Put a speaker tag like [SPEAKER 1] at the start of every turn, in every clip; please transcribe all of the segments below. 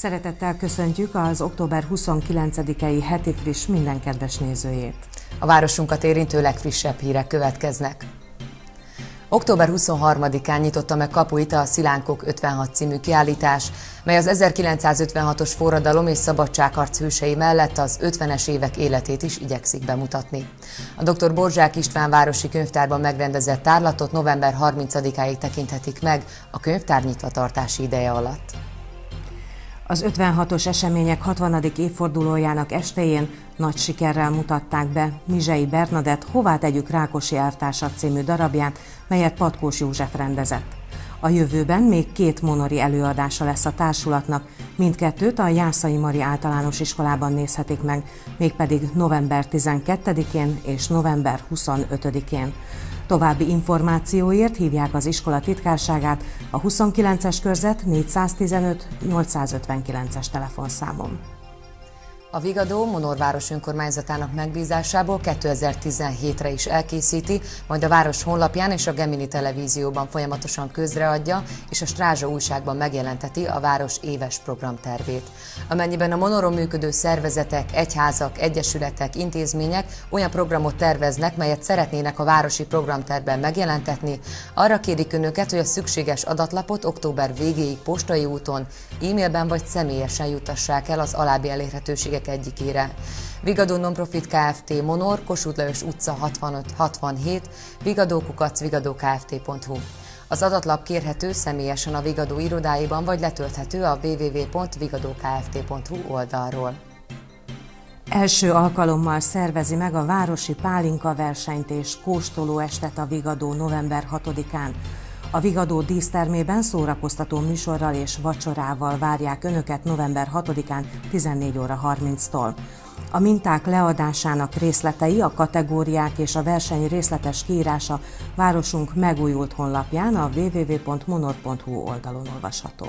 [SPEAKER 1] Szeretettel köszöntjük az október 29-i heti friss minden kedves nézőjét.
[SPEAKER 2] A városunkat érintő legfrissebb hírek következnek. Október 23-án nyitotta meg kapuit a Szilánkok 56 című kiállítás, mely az 1956-os forradalom és szabadságharc hősei mellett az 50-es évek életét is igyekszik bemutatni. A dr. Borzsák István Városi Könyvtárban megrendezett tárlatot november 30-áig tekinthetik meg a könyvtár nyitvatartási ideje alatt.
[SPEAKER 1] Az 56-os események 60. évfordulójának estéjén nagy sikerrel mutatták be Mizsei Bernadett Hová tegyük Rákosi elvtársat című darabját, melyet Patkós József rendezett. A jövőben még két monori előadása lesz a társulatnak, mindkettőt a Jászai Mari általános iskolában nézhetik meg, mégpedig november 12-én és november 25-én. További információért hívják az iskola titkárságát a 29-es körzet 415 859-es telefonszámon.
[SPEAKER 2] A Vigadó Monorváros önkormányzatának megbízásából 2017-re is elkészíti, majd a város honlapján és a Gemini televízióban folyamatosan közreadja, és a Strázsa újságban megjelenteti a város éves programtervét. Amennyiben a Monoron működő szervezetek, egyházak, egyesületek, intézmények olyan programot terveznek, melyet szeretnének a városi programtervben megjelentetni, arra kérik önöket, hogy a szükséges adatlapot október végéig postai úton, e-mailben vagy személyesen jutassák el az alábbi elérhetőségek cégek egyikére. Vigadó Nonprofit Kft. Monor, Kossuth Lajos utca 65-67, vigadókukac, vigadókft.hu. Az adatlap kérhető személyesen a Vigadó irodáiban, vagy letölthető a www.vigadókft.hu oldalról.
[SPEAKER 1] Első alkalommal szervezi meg a Városi Pálinka versenyt és kóstoló estet a Vigadó november 6-án. A Vigadó dísztermében szórakoztató műsorral és vacsorával várják Önöket november 6-án 14 óra 30-tól. A minták leadásának részletei, a kategóriák és a verseny részletes kiírása városunk megújult honlapján a www.monor.hu oldalon olvasható.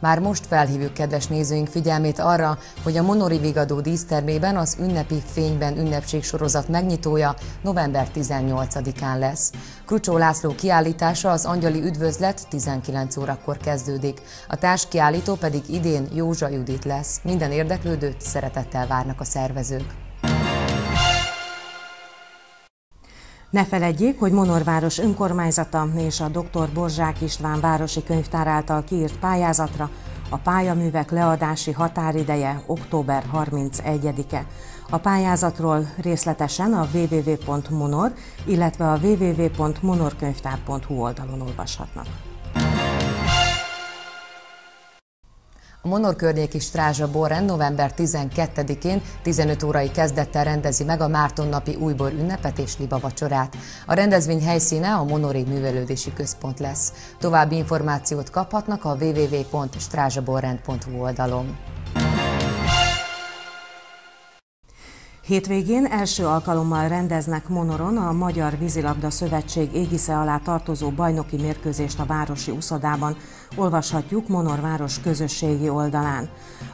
[SPEAKER 2] Már most felhívjuk kedves nézőink figyelmét arra, hogy a Monori Vigadó dísztermében az ünnepi fényben ünnepség sorozat megnyitója november 18-án lesz. Krucsó László kiállítása az Angyali Üdvözlet 19 órakor kezdődik. A társkiállító pedig idén Józsa Judit lesz. Minden érdeklődőt szeretettel várnak a szervezők.
[SPEAKER 1] Ne feledjék, hogy Monorváros önkormányzata és a dr. Borzsák István Városi Könyvtár által kiírt pályázatra a pályaművek leadási határideje október 31-e. A pályázatról részletesen a www.monor, illetve a www.monorkönyvtár.hu oldalon olvashatnak.
[SPEAKER 2] A Monor környéki Strázsa Borren november 12-én 15 órai kezdettel rendezi meg a Márton napi újbor ünnepet és liba vacsorát. A rendezvény helyszíne a Monori Művelődési Központ lesz. További információt kaphatnak a www.strázsaborrend.hu oldalon.
[SPEAKER 1] Hétvégén első alkalommal rendeznek Monoron a Magyar Vízilabda Szövetség égisze alá tartozó bajnoki mérkőzést a Városi Uszodában. Olvashatjuk Monor város közösségi oldalán.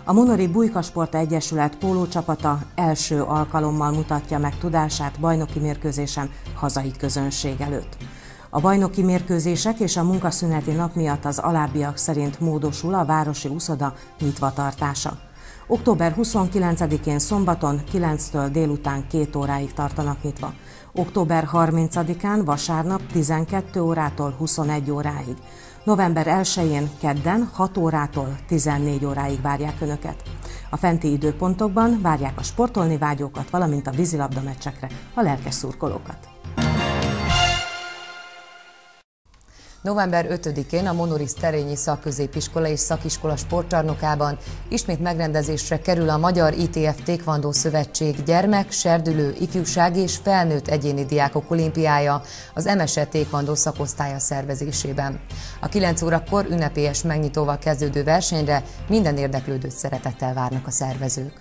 [SPEAKER 1] A Monori Bujkasport Egyesület pólócsapata első alkalommal mutatja meg tudását bajnoki mérkőzésen hazai közönség előtt. A bajnoki mérkőzések és a munkaszüneti nap miatt az alábbiak szerint módosul a Városi Uszoda nyitvatartása. Október 29-én szombaton 9-től délután 2 óráig tartanak nyitva. Október 30-án vasárnap 12 órától 21 óráig. November 1-én kedden 6 órától 14 óráig várják Önöket. A fenti időpontokban várják a sportolni vágyókat, valamint a vízilabda meccsekre a lelkes szurkolókat.
[SPEAKER 2] November 5-én a Monoris Terényi Szakközépiskola és Szakiskola sportcsarnokában ismét megrendezésre kerül a Magyar ITF Tékvandó Szövetség gyermek, serdülő, ifjúság és felnőtt egyéni diákok olimpiája az MSE Tékvandó szakosztálya szervezésében. A 9 órakor ünnepélyes megnyitóval kezdődő versenyre minden érdeklődőt szeretettel várnak a szervezők.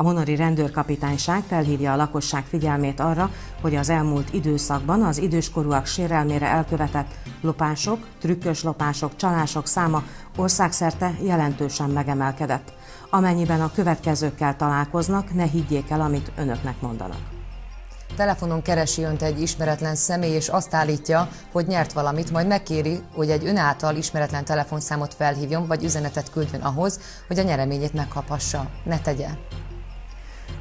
[SPEAKER 1] A Monori rendőrkapitányság felhívja a lakosság figyelmét arra, hogy az elmúlt időszakban az időskorúak sérelmére elkövetett lopások, trükkös lopások, csalások száma országszerte jelentősen megemelkedett. Amennyiben a következőkkel találkoznak, ne higgyék el, amit önöknek mondanak.
[SPEAKER 2] Telefonon keresi önt egy ismeretlen személy, és azt állítja, hogy nyert valamit, majd megkéri, hogy egy ön által ismeretlen telefonszámot felhívjon, vagy üzenetet küldjön ahhoz, hogy a nyereményét megkaphassa. Ne tegye.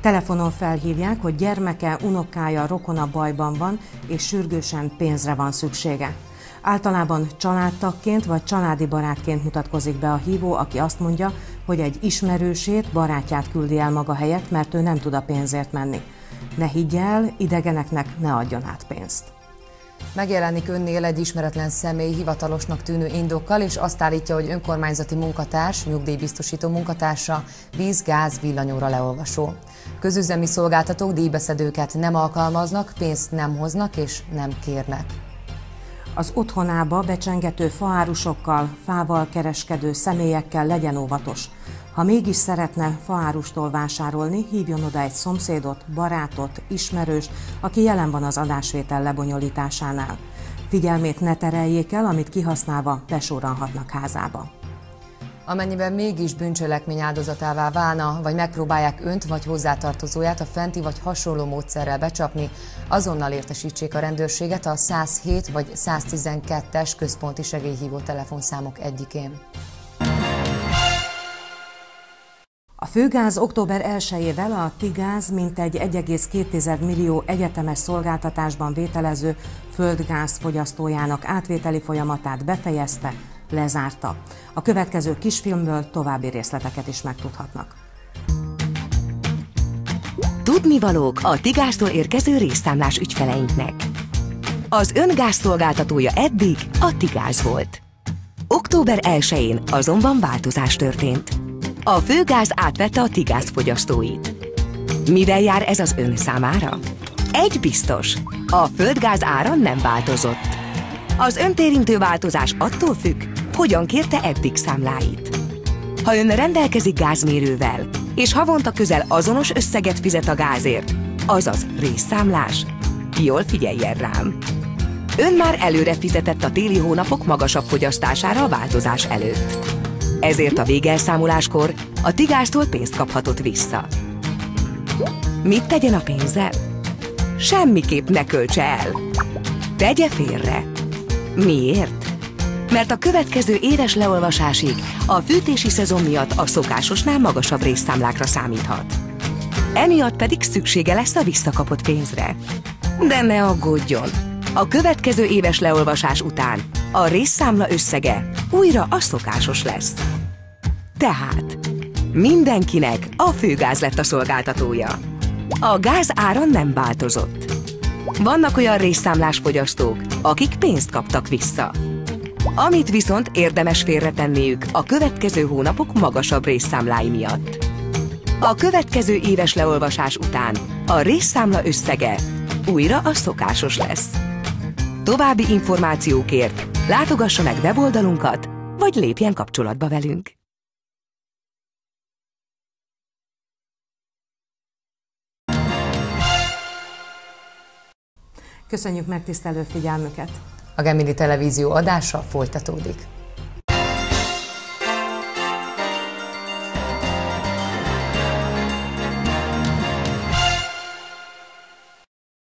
[SPEAKER 1] Telefonon felhívják, hogy gyermeke, unokája, rokona bajban van, és sürgősen pénzre van szüksége. Általában családtagként vagy családi barátként mutatkozik be a hívó, aki azt mondja, hogy egy ismerősét, barátját küldi el maga helyett, mert ő nem tud a pénzért menni. Ne higgy el, idegeneknek ne adjon át pénzt.
[SPEAKER 2] Megjelenik önnél egy ismeretlen személy hivatalosnak tűnő indokkal, és azt állítja, hogy önkormányzati munkatárs, nyugdíjbiztosító munkatársa, víz, gáz, villanyóra leolvasó. Közüzemi szolgáltatók díjbeszedőket nem alkalmaznak, pénzt nem hoznak és nem kérnek.
[SPEAKER 1] Az otthonába becsengető faárusokkal, fával kereskedő személyekkel legyen óvatos. Ha mégis szeretne faárustól vásárolni, hívjon oda egy szomszédot, barátot, ismerőst, aki jelen van az adásvétel lebonyolításánál. Figyelmét ne tereljék el, amit kihasználva besóranhatnak házába.
[SPEAKER 2] Amennyiben mégis bűncselekmény áldozatává válna, vagy megpróbálják önt vagy hozzátartozóját a fenti vagy hasonló módszerrel becsapni, azonnal értesítsék a rendőrséget a 107 vagy 112-es központi segélyhívó telefonszámok egyikén.
[SPEAKER 1] Főgáz október 1-ével a Tigáz mintegy 1,2 millió egyetemes szolgáltatásban vételező földgáz fogyasztójának átvételi folyamatát befejezte, lezárta. A következő kisfilmből további részleteket is megtudhatnak.
[SPEAKER 3] Tudnivalók a Tigástól érkező részszámlás ügyfeleinknek. Az öngázszolgáltatója eddig a Tigáz volt. Október 1-én azonban változás történt. A főgáz átvette a Tigáz fogyasztóit. Mivel jár ez az ön számára? Egy biztos, a földgáz ára nem változott. Az öntérintő változás attól függ, hogyan kérte eddig számláit. Ha ön rendelkezik gázmérővel, és havonta közel azonos összeget fizet a gázért, azaz részszámlás, jól figyeljen rám. Ön már előre fizetett a téli hónapok magasabb fogyasztására a változás előtt. Ezért a végelszámoláskor a tigástól pénzt kaphatott vissza. Mit tegyen a pénzzel? Semmiképp ne költse el. Tegye félre. Miért? mert a következő éves leolvasásig a fűtési szezon miatt a szokásosnál magasabb részszámlákra számíthat. Emiatt pedig szüksége lesz a visszakapott pénzre. De ne aggódjon! A következő éves leolvasás után a részszámla összege újra a szokásos lesz. Tehát mindenkinek a főgáz lett a szolgáltatója. A gáz ára nem változott. Vannak olyan részszámlás fogyasztók, akik pénzt kaptak vissza. Amit viszont érdemes félretenniük a következő hónapok magasabb részszámlái miatt. A következő éves leolvasás után a részszámla összege újra a szokásos lesz. További információkért látogassa meg weboldalunkat, vagy lépjen kapcsolatba velünk.
[SPEAKER 1] Köszönjük megtisztelő figyelmüket!
[SPEAKER 2] A Gemini Televízió adása folytatódik.